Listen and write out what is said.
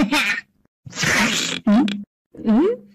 Ha hmm? hmm?